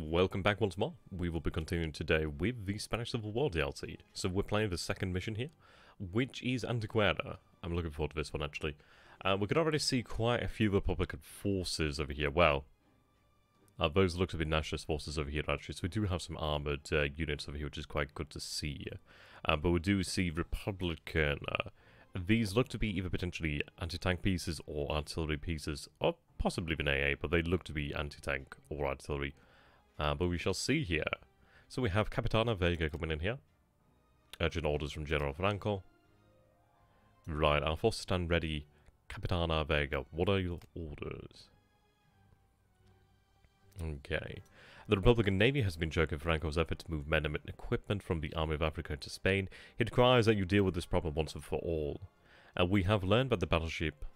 Welcome back once more. We will be continuing today with the Spanish Civil War DLC. So we're playing the second mission here, which is Antequera. I'm looking forward to this one actually. Uh, we can already see quite a few Republican forces over here. Well, uh, those look to be nationalist forces over here actually. So we do have some armoured uh, units over here, which is quite good to see. Uh, but we do see Republican. Uh, these look to be either potentially anti-tank pieces or artillery pieces, or possibly even AA, but they look to be anti-tank or artillery uh, but we shall see here. So we have Capitana Vega coming in here. Urgent orders from General Franco. Right, our forces stand ready. Capitana Vega, what are your orders? Okay. The Republican Navy has been joking Franco's effort to move men and equipment from the Army of Africa to Spain. He requires that you deal with this problem once and for all. Uh, we have learned that the battleship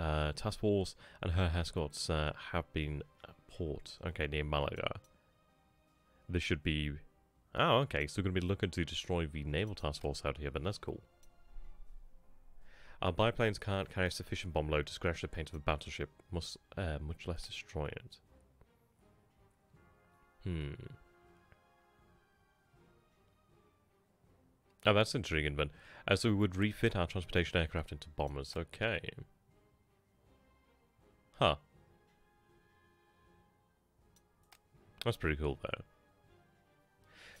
uh, Task Force and her escorts uh, have been at port, okay, near Malaga. This should be... Oh, okay, so we're going to be looking to destroy the naval task force out here, but that's cool. Our biplanes can't carry sufficient bomb load to scratch the paint of a battleship, must, uh, much less destroy it. Hmm. Oh, that's intriguing then. Uh, so we would refit our transportation aircraft into bombers. Okay. Huh. That's pretty cool, though.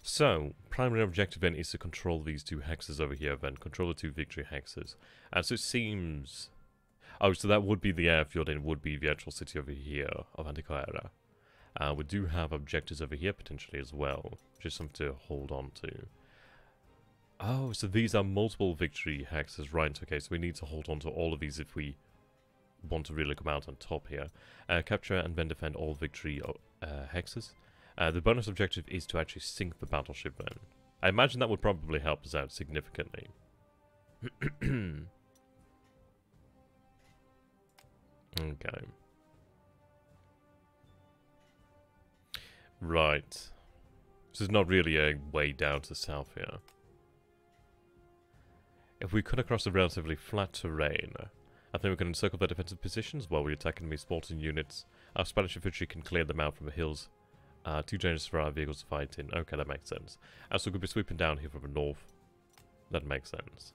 So, primary objective then is to control these two hexes over here then, control the two victory hexes. As it seems... Oh, so that would be the airfield and would be the actual city over here of Antequera. Uh, we do have objectives over here potentially as well, just something to hold on to. Oh, so these are multiple victory hexes, right, okay, so we need to hold on to all of these if we want to really come out on top here. Uh, capture and then defend all victory uh, hexes. Uh, the bonus objective is to actually sink the battleship then. I imagine that would probably help us out significantly. okay. Right. This is not really a way down to the south here. If we cut across a relatively flat terrain, I think we can encircle their defensive positions while we attack enemy sporting units. Our Spanish infantry can clear them out from the hills uh, too dangerous for our vehicles to fight in. Okay, that makes sense. As we could be sweeping down here from the north. That makes sense.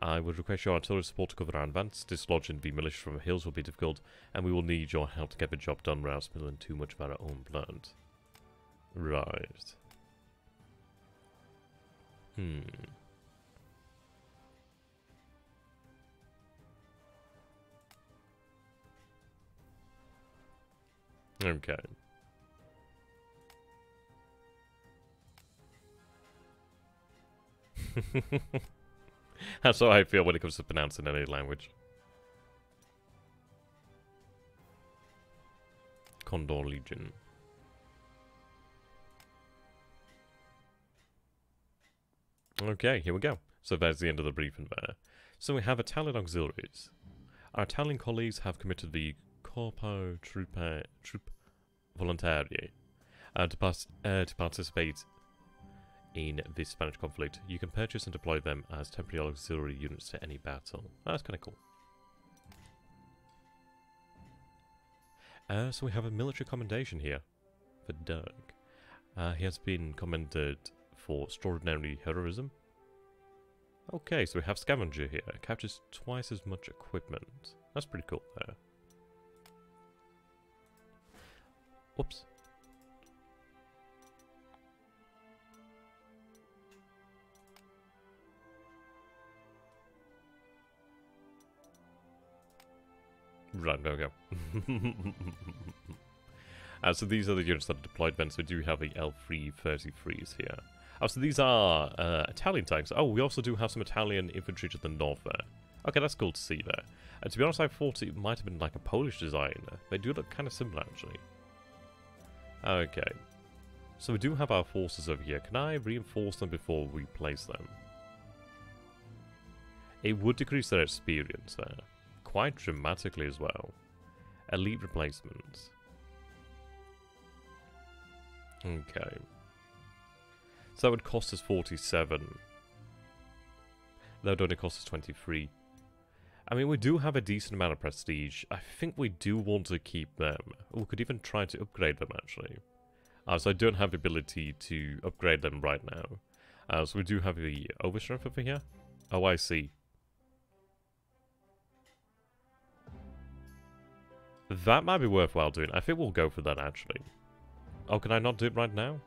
I would request your artillery support to cover our advance. Dislodging the militia from the hills will be difficult, and we will need your help to get the job done without spilling too much of our own blood. Right. Hmm. Okay. That's how I feel when it comes to pronouncing any language. Condor Legion. Okay, here we go. So there's the end of the briefing there. So we have Italian auxiliaries. Our Italian colleagues have committed the Corpo Truppe, Truppe Volontarie uh, to, uh, to participate in this Spanish conflict. You can purchase and deploy them as temporary auxiliary units to any battle. Oh, that's kind of cool. Uh, so we have a military commendation here for Dirk. Uh, he has been commended for extraordinary heroism. Okay, so we have Scavenger here. Captures twice as much equipment. That's pretty cool there. Whoops. Right, there we go. uh, so these are the units that are deployed then, so we do have the L333s here. Oh, so these are uh, Italian tanks. Oh, we also do have some Italian infantry to the north there. Okay, that's cool to see there. And to be honest, I thought it might have been like a Polish design. They do look kind of similar, actually. Okay. So we do have our forces over here. Can I reinforce them before we place them? It would decrease their experience there quite dramatically as well. Elite replacements. Okay. So that would cost us 47. That would only cost us 23. I mean, we do have a decent amount of prestige. I think we do want to keep them. We could even try to upgrade them, actually. Uh, so I don't have the ability to upgrade them right now. Uh, so we do have the overstrength over here. Oh, I see. That might be worthwhile doing. I think we'll go for that, actually. Oh, can I not do it right now?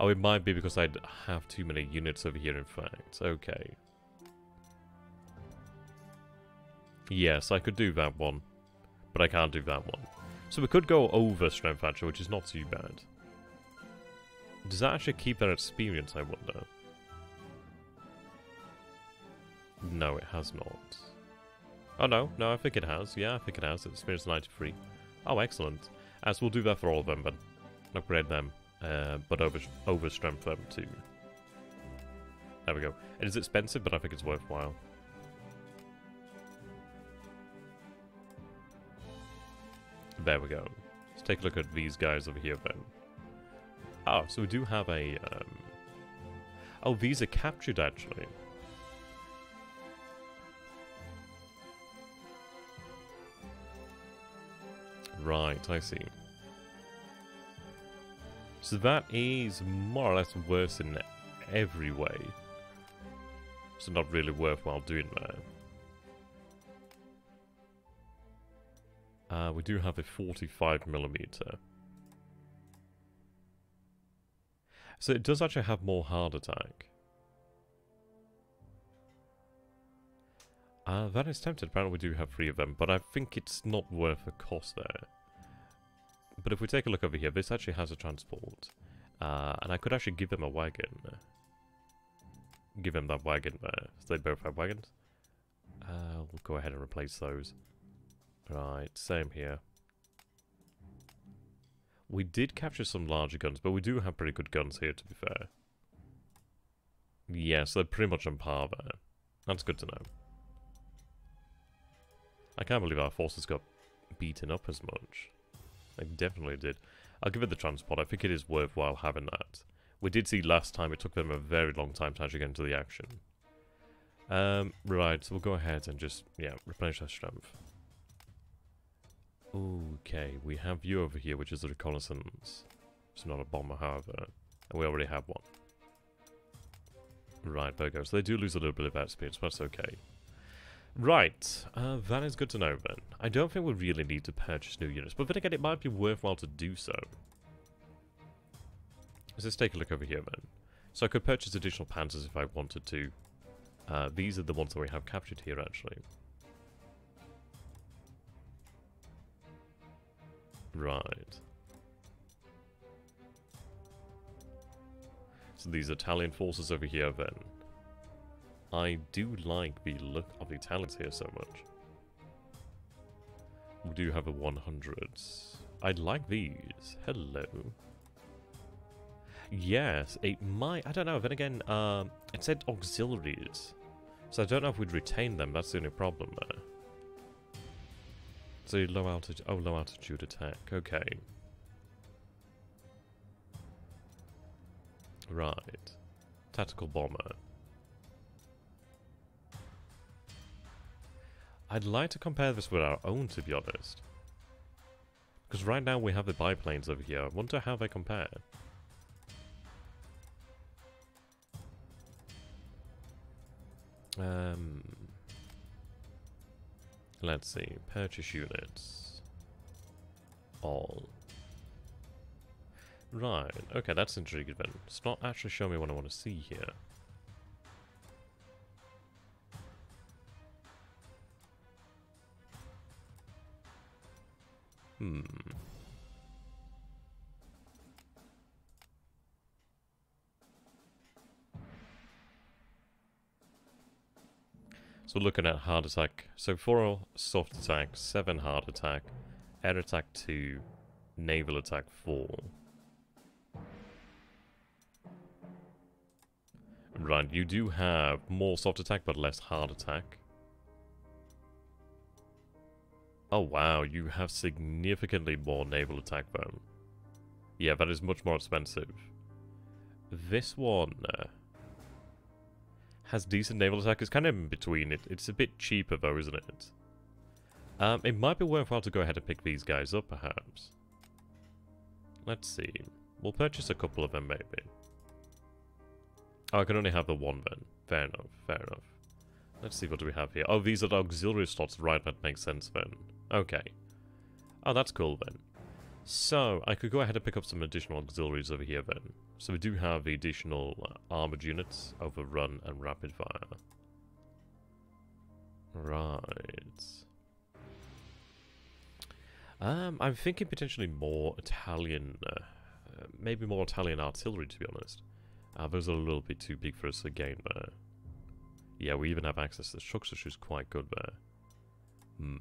Oh, it might be because I have too many units over here, in fact. Okay. Yes, I could do that one. But I can't do that one. So we could go over Strength actually, which is not too bad. Does that actually keep that experience, I wonder? No, it has not. Oh no, no, I think it has. Yeah, I think it has. It's Experience 93. Oh, excellent. As we'll do that for all of them, but upgrade them. Uh, but over over strength them too. There we go. It is expensive, but I think it's worthwhile. There we go. Let's take a look at these guys over here then. Oh, so we do have a... Um... Oh, these are captured actually. Right, I see. So that is more or less worse in every way. So not really worthwhile doing that. Uh, we do have a 45 millimeter. So it does actually have more hard attack. Uh, that is tempted. Apparently we do have three of them, but I think it's not worth the cost there. But if we take a look over here, this actually has a transport. Uh, and I could actually give them a wagon. Give them that wagon there. So they both have wagons. Uh, we'll go ahead and replace those. Right, same here. We did capture some larger guns, but we do have pretty good guns here, to be fair. Yes, they're pretty much on par there. That's good to know. I can't believe our forces got beaten up as much. They definitely did. I'll give it the transport. I think it is worthwhile having that. We did see last time it took them a very long time to actually get into the action. Um, right, so we'll go ahead and just, yeah, replenish our strength. Okay, we have you over here, which is a reconnaissance. It's not a bomber, however. And we already have one. Right, there we go. So they do lose a little bit of that speed, but that's okay. Right, uh, that is good to know then. I don't think we really need to purchase new units, but then again, it might be worthwhile to do so. Let's just take a look over here then. So I could purchase additional panzers if I wanted to. Uh, these are the ones that we have captured here, actually. Right. So these Italian forces over here then. I do like the look of the talents here so much. We do have a 100s. I like these. Hello. Yes, it might. I don't know. Then again, um, it said auxiliaries. So I don't know if we'd retain them. That's the only problem there. So low altitude. Oh, low altitude attack. Okay. Right. Tactical bomber. I'd like to compare this with our own, to be honest. Because right now we have the biplanes over here. I wonder how they compare. Um, let's see. Purchase units. All. Right. Okay, that's intriguing then. It's not actually showing me what I want to see here. Hmm. So looking at hard attack. So 4 soft attack, 7 hard attack, air attack 2, naval attack 4. Right, you do have more soft attack but less hard attack. Oh wow, you have significantly more naval attack though. Yeah, that is much more expensive. This one uh, has decent naval attack. It's kind of in between. It, it's a bit cheaper though, isn't it? Um, it might be worthwhile to go ahead and pick these guys up, perhaps. let's see. We'll purchase a couple of them, maybe. Oh, I can only have the one then. Fair enough, fair enough. Let's see, what do we have here? Oh, these are the auxiliary slots. Right, that makes sense then. Okay. Oh, that's cool then. So, I could go ahead and pick up some additional auxiliaries over here then. So we do have the additional uh, armored units, overrun and rapid fire. Right. Um, I'm thinking potentially more Italian, uh, maybe more Italian artillery to be honest. Uh, those are a little bit too big for us again there. Yeah, we even have access to the trucks, which is quite good there. Hmm.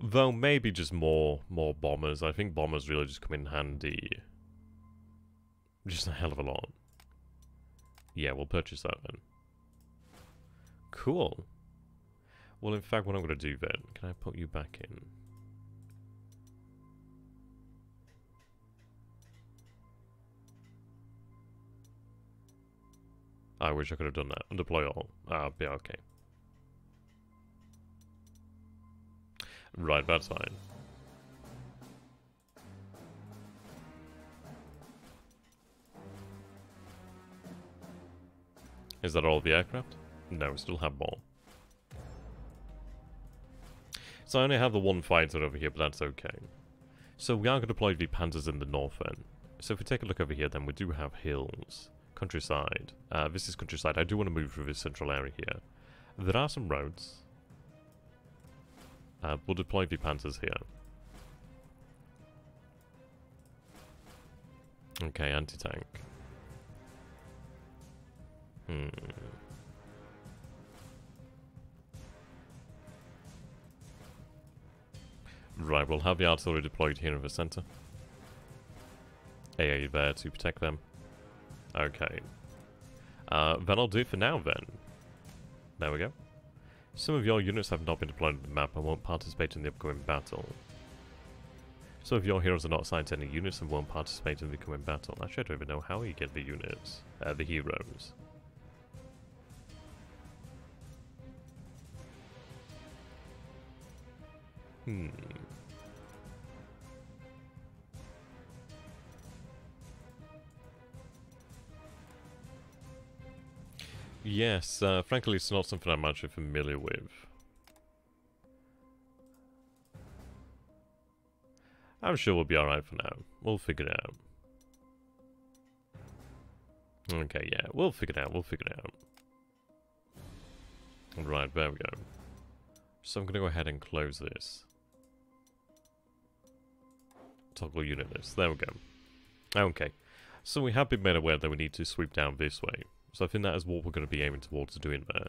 Though maybe just more more bombers. I think bombers really just come in handy. Just a hell of a lot. Yeah, we'll purchase that then. Cool. Well, in fact, what I'm going to do then, can I put you back in? I wish I could have done that. Deploy all. Ah, be okay. Right, that's fine. Is that all the aircraft? No, we still have more. So I only have the one fighter over here, but that's okay. So we are going to deploy the panzers in the north end. So if we take a look over here, then we do have hills, countryside. Uh, this is countryside. I do want to move through this central area here. There are some roads. Uh, we'll deploy the panzers here. Okay, anti-tank. Hmm. Right, we'll have the artillery deployed here in the center. AA there to protect them. Okay. Uh, that'll do for now then. There we go. Some of your units have not been deployed on the map and won't participate in the upcoming battle. Some of your heroes are not assigned to any units and won't participate in the upcoming battle. Actually, I don't even know how you get the units. Uh, the heroes. Hmm. Yes, uh, frankly it's not something I'm actually familiar with. I'm sure we'll be alright for now. We'll figure it out. Okay, yeah, we'll figure it out, we'll figure it out. Right, there we go. So I'm going to go ahead and close this. Toggle unit list, there we go. Okay, so we have been made aware that we need to sweep down this way. So I think that is what we're going to be aiming towards doing there.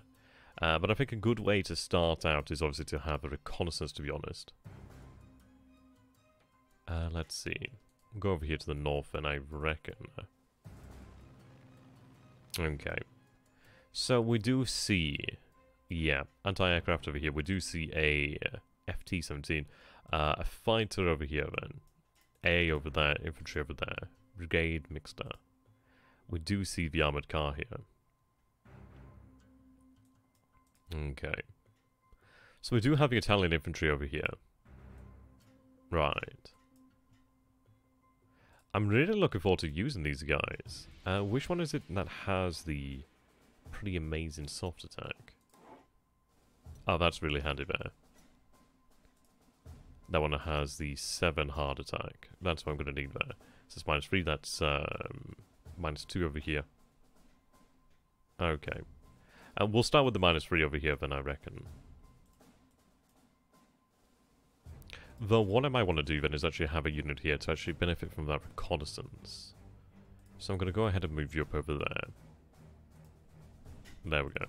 Uh, but I think a good way to start out is obviously to have a reconnaissance, to be honest. Uh, let's see. We'll go over here to the north, and I reckon. Okay. So we do see, yeah, anti-aircraft over here. We do see a uh, FT-17, uh, a fighter over here then. A over there, infantry over there, brigade mixed up we do see the armored car here. Okay. So we do have the Italian infantry over here. Right. I'm really looking forward to using these guys. Uh, which one is it that has the pretty amazing soft attack? Oh, that's really handy there. That one has the 7 hard attack. That's what I'm going to need there. So it's minus 3, that's um, minus 2 over here. Okay. And uh, we'll start with the minus 3 over here then, I reckon. Though what I might want to do then is actually have a unit here to actually benefit from that reconnaissance. So I'm going to go ahead and move you up over there. There we go.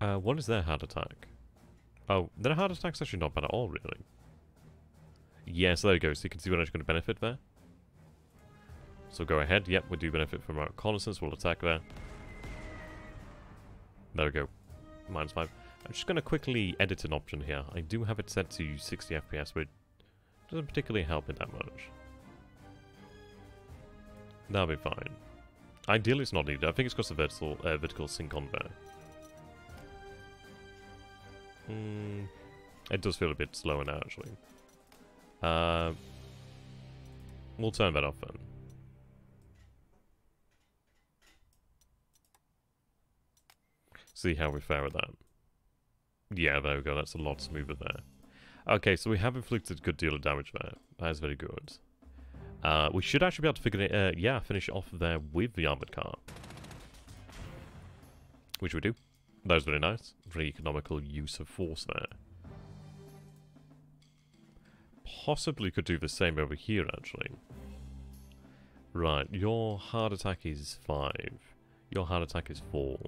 Uh, what is their hard attack? Oh, their hard attack's actually not bad at all, really. Yeah, so there we go. So you can see we're actually going to benefit there. So go ahead. Yep, we do benefit from our reconnaissance. We'll attack there. There we go. Minus 5. I'm just going to quickly edit an option here. I do have it set to 60 FPS, but doesn't particularly help it that much. That'll be fine. Ideally, it's not needed. I think it's because of vertical, uh, vertical sync on there. Mm, it does feel a bit slower now, actually. Uh, we'll turn that off then. See how we fare with that. Yeah, there we go. That's a lot smoother there. Okay, so we have inflicted a good deal of damage there. That is very good. Uh, we should actually be able to figure it, uh, yeah, finish off there with the armored car. Which we do. That was very nice. Very economical use of force there. Possibly could do the same over here, actually. Right, your hard attack is 5. Your hard attack is 4.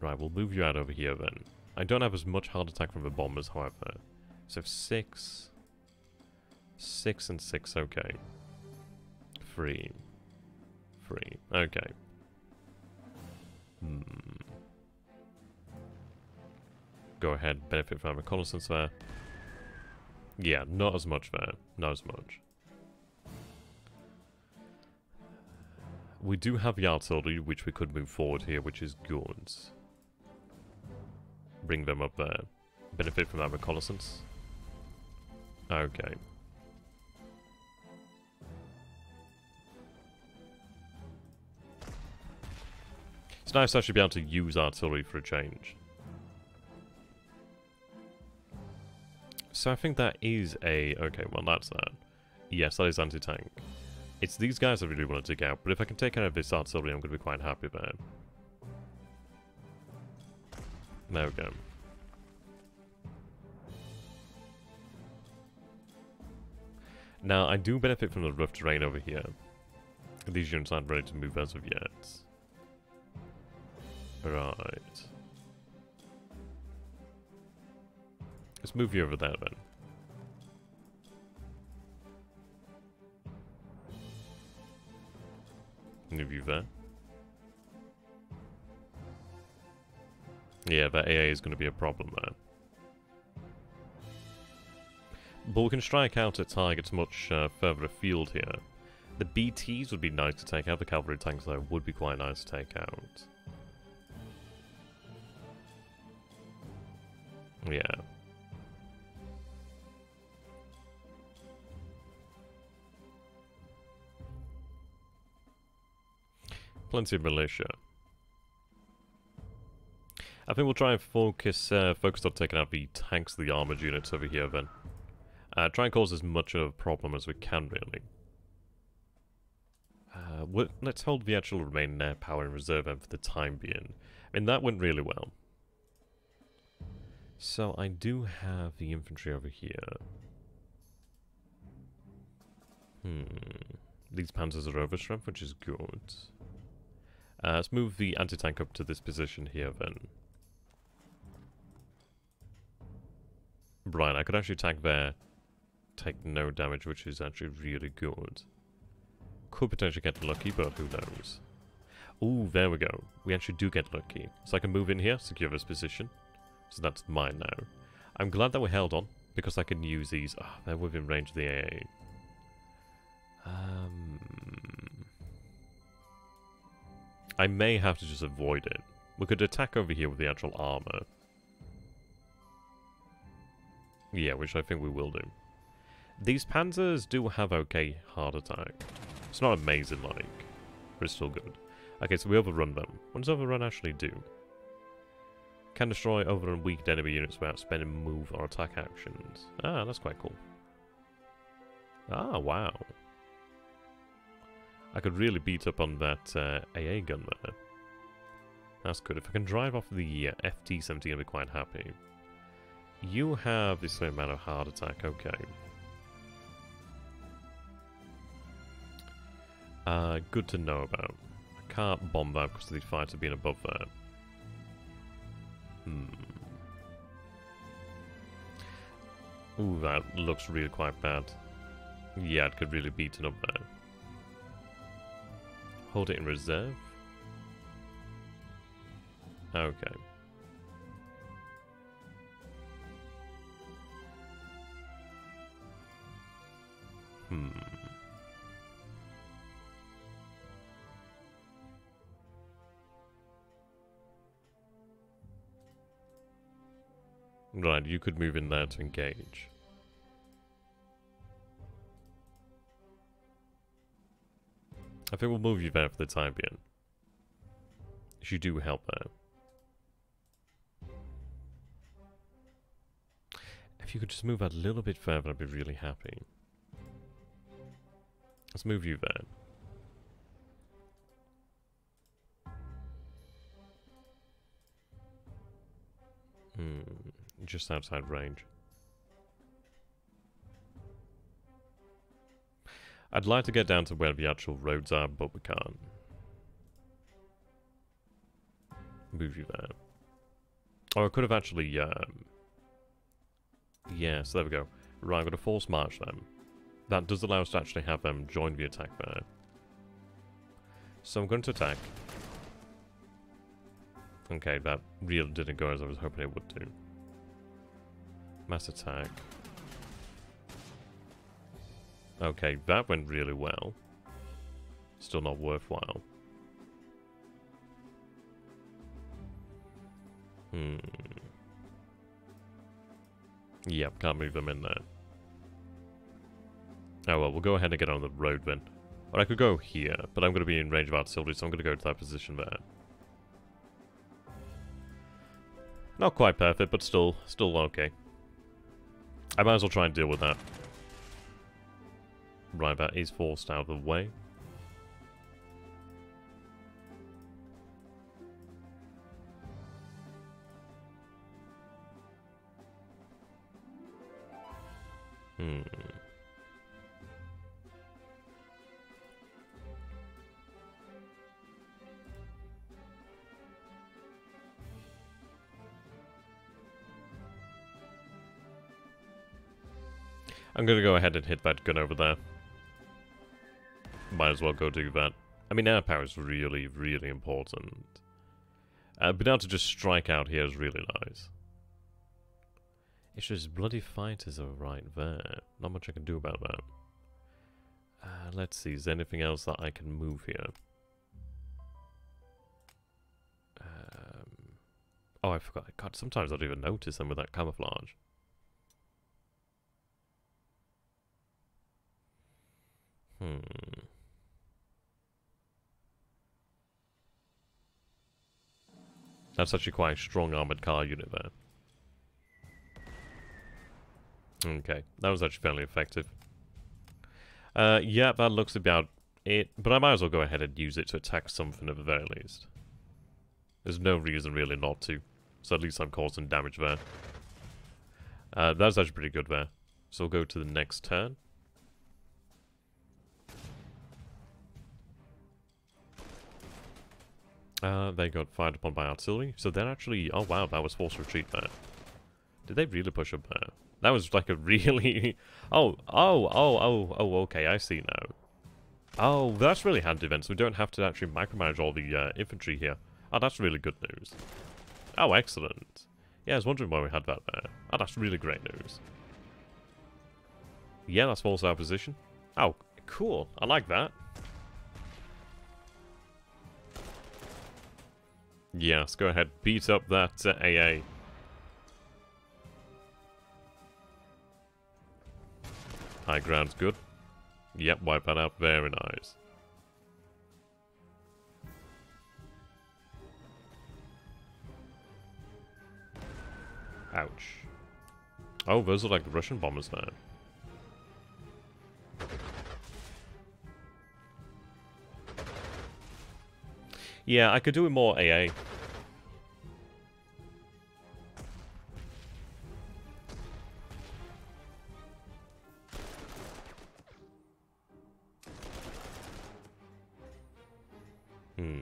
Right, we'll move you out over here then. I don't have as much hard attack from the bombers, however. So 6... 6 and 6, okay. 3. 3, okay. Hmm. Go ahead, benefit from reconnaissance there. Yeah, not as much there. Not as much. We do have the artillery, which we could move forward here, which is good. Bring them up there. Benefit from that reconnaissance. Okay. It's nice to actually be able to use artillery for a change. So I think that is a... Okay, well that's that. Yes, that is anti-tank. It's these guys I really want to take out, but if I can take of this artillery, I'm going to be quite happy there. There we go. Now, I do benefit from the rough terrain over here. These units aren't ready to move as of yet. Right. Let's move you over there then. Move you there. Yeah, that AA is going to be a problem there. But we can strike out at targets much uh, further afield here. The BTs would be nice to take out. The cavalry tanks, though, would be quite nice to take out. Yeah. Plenty of militia. I think we'll try and focus uh, focus on taking out the tanks, the armored units over here then. Uh, try and cause as much of a problem as we can, really. Uh, let's hold the actual remaining air power in reserve for the time being. I mean, that went really well. So I do have the infantry over here. Hmm. These panzers are overstrength, which is good. Uh, let's move the anti-tank up to this position here then. Right, I could actually attack there, take no damage, which is actually really good. Could potentially get lucky, but who knows. Ooh, there we go. We actually do get lucky. So I can move in here, secure this position. So that's mine now. I'm glad that we held on, because I can use these. Oh, they're within range of the AA. Um, I may have to just avoid it. We could attack over here with the actual armor. Yeah, which I think we will do. These panzers do have okay hard attack. It's not amazing like, but it's still good. Okay, so we overrun them. What does overrun actually do? Can destroy overrun weakened enemy units without spending move or attack actions. Ah, that's quite cool. Ah, wow. I could really beat up on that uh, AA gun there. That's good. If I can drive off the uh, FT-17, I'll be quite happy. You have the same amount of hard attack, okay. Uh, good to know about. I can't bomb that because of the fighter being above there. Hmm. Ooh, that looks really quite bad. Yeah, it could really beat it up there. Hold it in reserve. Okay. Hmm. Right, you could move in there to engage. I think we'll move you there for the time being. If You do help there. If you could just move a little bit further, I'd be really happy. Let's move you there. Hmm, just outside range. I'd like to get down to where the actual roads are, but we can't. Move you there. Oh, I could have actually, um... Yes, there we go. Right, I'm to force march them. That does allow us to actually have them join the attack there. So I'm going to attack. Okay, that really didn't go as I was hoping it would do. Mass attack. Okay, that went really well. Still not worthwhile. Hmm. Yep, can't move them in there. Oh well, we'll go ahead and get on the road then. Or I could go here, but I'm going to be in range of artillery, so I'm going to go to that position there. Not quite perfect, but still, still okay. I might as well try and deal with that. Right, is forced out of the way. Hmm. I'm gonna go ahead and hit that gun over there. Might as well go do that. I mean, air power is really, really important. Uh, being able to just strike out here is really nice. It's just bloody fighters are right there. Not much I can do about that. Uh, let's see, is there anything else that I can move here? Um, oh, I forgot. God, sometimes I don't even notice them with that camouflage. Hmm. That's actually quite a strong armored car unit there. Okay, that was actually fairly effective. Uh, yeah, that looks about it, but I might as well go ahead and use it to attack something at the very least. There's no reason really not to, so at least I'm causing damage there. Uh, that's actually pretty good there. So we'll go to the next turn. Uh, they got fired upon by artillery, so they're actually... Oh wow, that was forced retreat there. Did they really push up there? That was like a really... oh, oh, oh, oh, oh, okay, I see now. Oh, that's really handy then, we don't have to actually micromanage all the uh, infantry here. Oh, that's really good news. Oh, excellent. Yeah, I was wondering why we had that there. Oh, that's really great news. Yeah, that's false our position. Oh, cool. I like that. Yes, go ahead. Beat up that uh, AA. High ground's good. Yep, wipe that out. Very nice. Ouch. Oh, those are like Russian bombers there. Yeah, I could do it more AA. Hmm.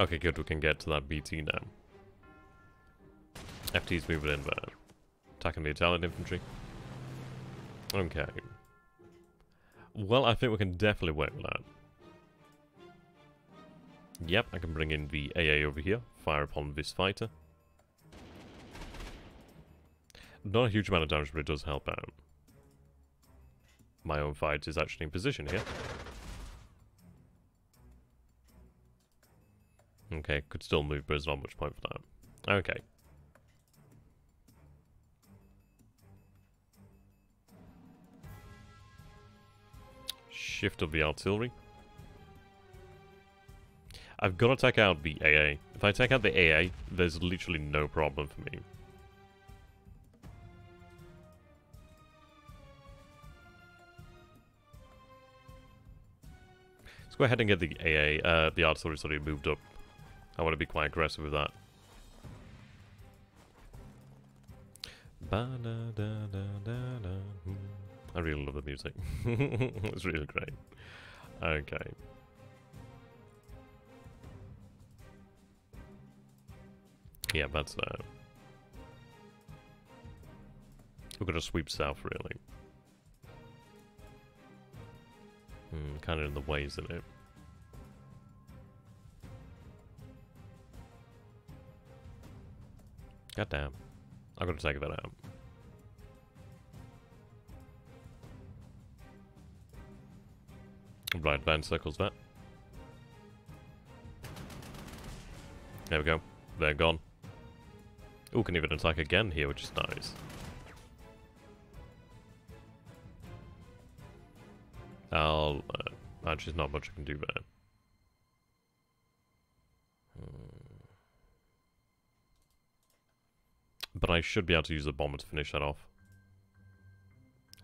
Okay, good, we can get to that BT now. FT's moving in there. Attacking the Italian infantry. Okay. Well, I think we can definitely work with that. Yep, I can bring in the AA over here, fire upon this fighter. Not a huge amount of damage, but it does help out. My own fight is actually in position here. Okay, could still move, but there's not much point for that. Okay. Shift of the artillery. I've got to take out the AA. If I take out the AA, there's literally no problem for me. Let's go ahead and get the AA, uh, the artillery sort of moved up. I want to be quite aggressive with that. I really love the music. it's really great. Okay. Yeah, that's that. We're gonna sweep south, really. Hmm, kind of in the way, isn't it? God damn. I'm gonna take that out. Right, advance circles that. There we go. They're gone. Oh, can even attack again here, which is nice. I'll... Uh, actually, there's not much I can do there. Hmm. But I should be able to use the bomber to finish that off.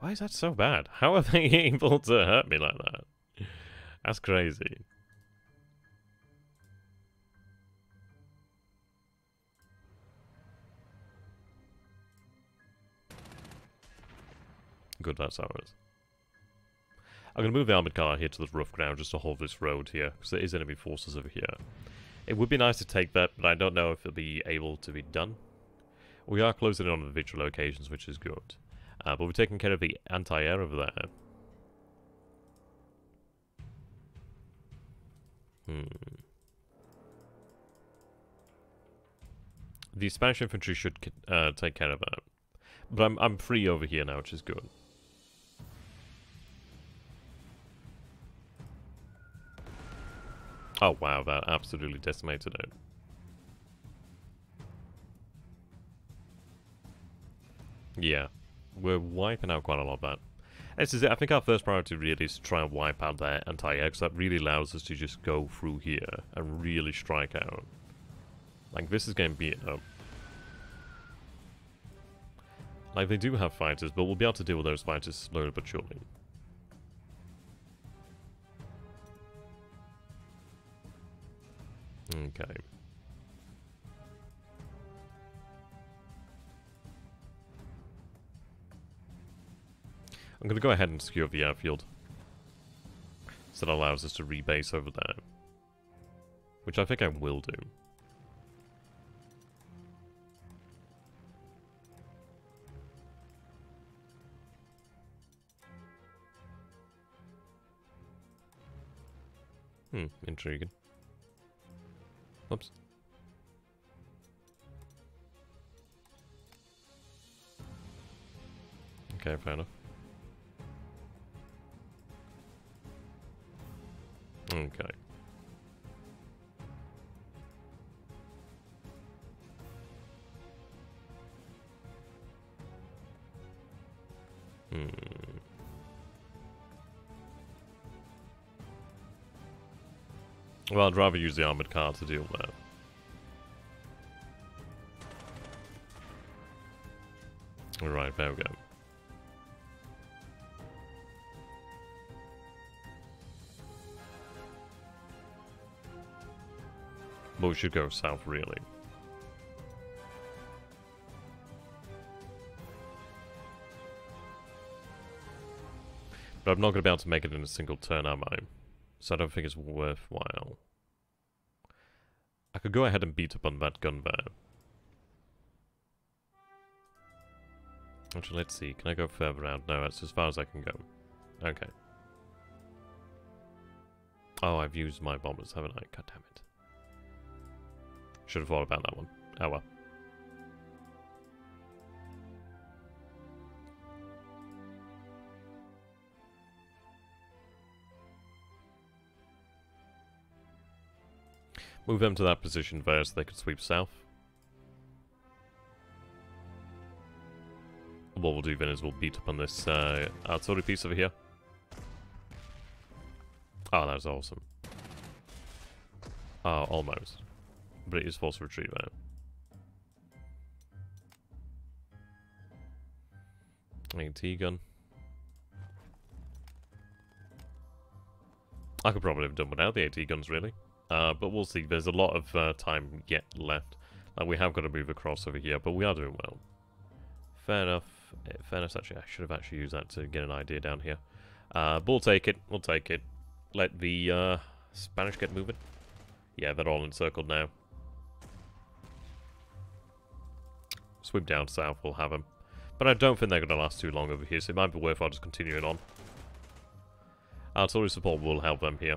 Why is that so bad? How are they able to hurt me like that? That's crazy. Good, that's ours. I'm going to move the armored car here to the rough ground just to hold this road here, because there is enemy forces over here. It would be nice to take that, but I don't know if it'll be able to be done. We are closing in on the visual locations, which is good. Uh, but we're taking care of the anti-air over there. Hmm. The Spanish infantry should uh, take care of that. But I'm, I'm free over here now, which is good. Oh wow, that absolutely decimated it. Yeah, we're wiping out quite a lot of that. This is it. I think our first priority really is to try and wipe out that anti-air, because that really allows us to just go through here and really strike out. Like, this is getting beaten up. Like, they do have fighters, but we'll be able to deal with those fighters slowly but surely. Okay. I'm going to go ahead and secure the airfield. So that allows us to rebase over there. Which I think I will do. Hmm, intriguing. Oops. Okay, fair enough. Okay. Hmm. Well, I'd rather use the armored car to deal with that. Alright, there we go. But we should go south, really. But I'm not going to be able to make it in a single turn, am I? So I don't think it's worthwhile. I could go ahead and beat up on that gun there. Actually, let's see. Can I go further out? No, that's as far as I can go. Okay. Oh, I've used my bombers, haven't I? God damn it. Should have thought about that one. Oh well. Move them to that position there so they could sweep south. What we'll do then is we'll beat up on this uh, artillery piece over here. Oh, that was awesome. Oh, almost. But it is forced to retreat there. AT gun. I could probably have done without the AT guns, really. Uh, but we'll see. There's a lot of uh, time yet left. Uh, we have got to move across over here, but we are doing well. Fair enough. Eh, fair enough, actually. I should have actually used that to get an idea down here. Uh, but we'll take it. We'll take it. Let the uh, Spanish get moving. Yeah, they're all encircled now. Swim down south, we'll have them. But I don't think they're going to last too long over here, so it might be worthwhile just continuing on. Artillery support will help them here.